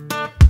Bye.